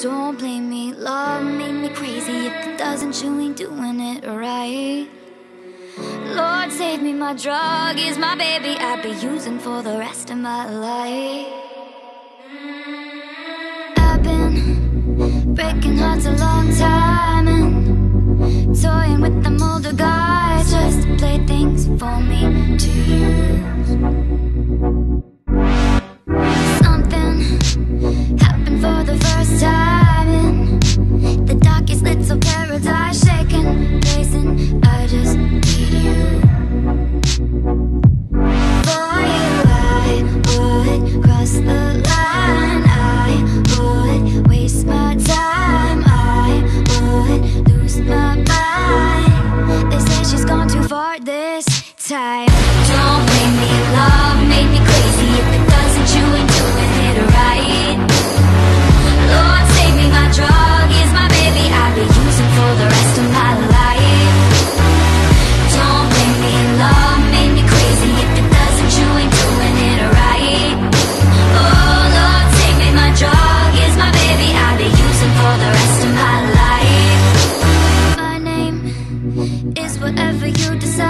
Don't blame me, love made me crazy. If it doesn't, you ain't doing it right. Lord, save me, my drug is my baby. I'll be using for the rest of my life. I've been breaking hearts a long time Don't blame me, love made me crazy. If it doesn't, you ain't doing it right. Lord, save me, my drug is my baby. I'll be using for the rest of my life. Don't blame me, love made me crazy. If it doesn't, you ain't doing it right. Oh, Lord, save me, my drug is my baby. I'll be using for the rest of my life. My name is whatever you decide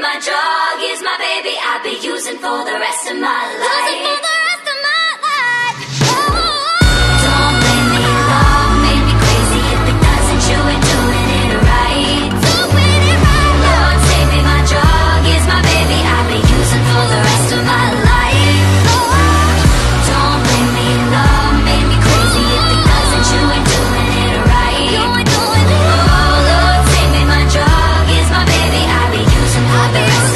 my drug is my baby. I'll be using for the rest of my life Yeah.